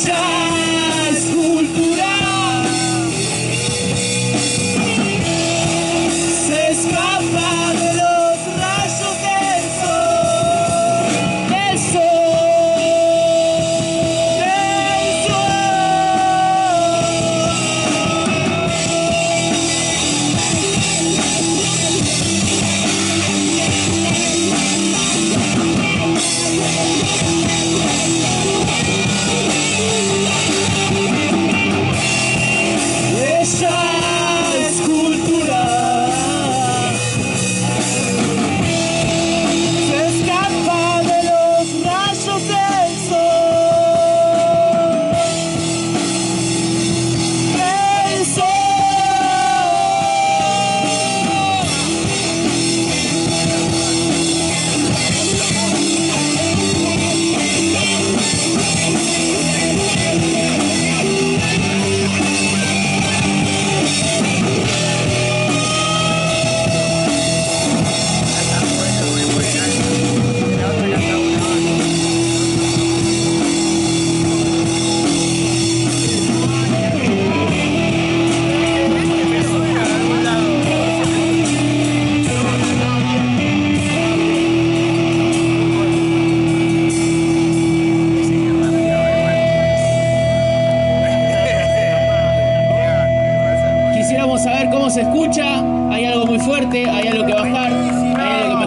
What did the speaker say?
shine. Vamos a ver cómo se escucha. Hay algo muy fuerte, hay algo que bajar.